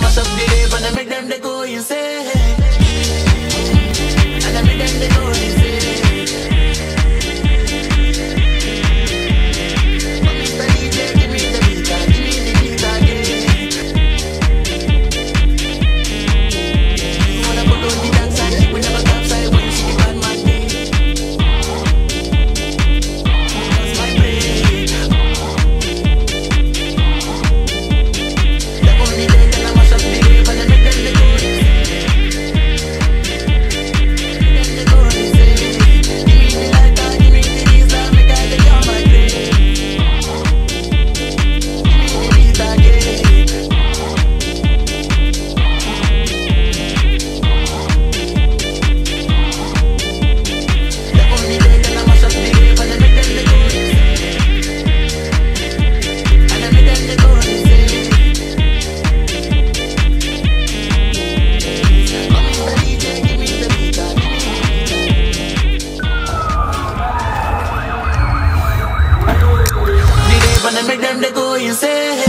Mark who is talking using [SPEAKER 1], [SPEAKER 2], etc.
[SPEAKER 1] Mash up When I make them, they go insane.